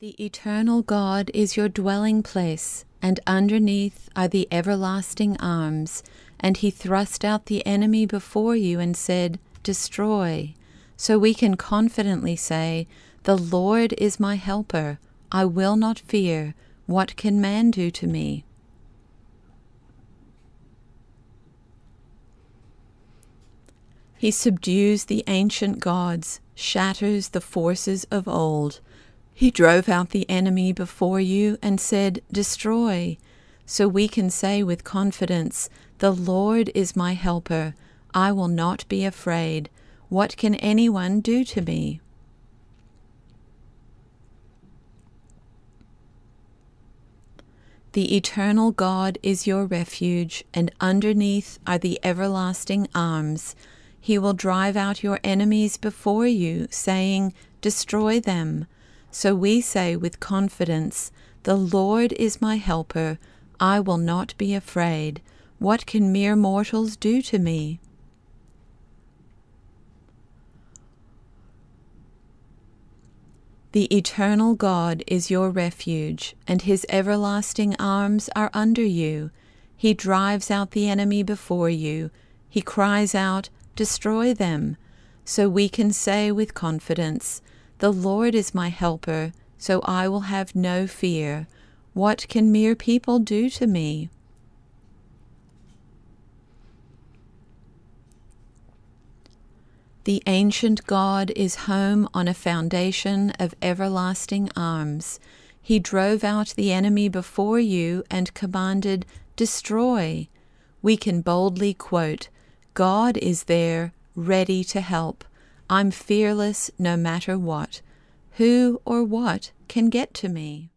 The eternal God is your dwelling place, and underneath are the everlasting arms. And he thrust out the enemy before you and said, Destroy. So we can confidently say, The Lord is my helper. I will not fear. What can man do to me? He subdues the ancient gods, shatters the forces of old. He drove out the enemy before you and said, Destroy. So we can say with confidence, The Lord is my helper. I will not be afraid. What can anyone do to me? The eternal God is your refuge, and underneath are the everlasting arms. He will drive out your enemies before you, saying, Destroy them. So we say with confidence, The Lord is my helper. I will not be afraid. What can mere mortals do to me? The eternal God is your refuge, and his everlasting arms are under you. He drives out the enemy before you. He cries out, Destroy them. So we can say with confidence, The Lord is my helper, so I will have no fear. What can mere people do to me? The ancient God is home on a foundation of everlasting arms. He drove out the enemy before you and commanded, Destroy. We can boldly quote, God is there, ready to help. I'm fearless no matter what. Who or what can get to me?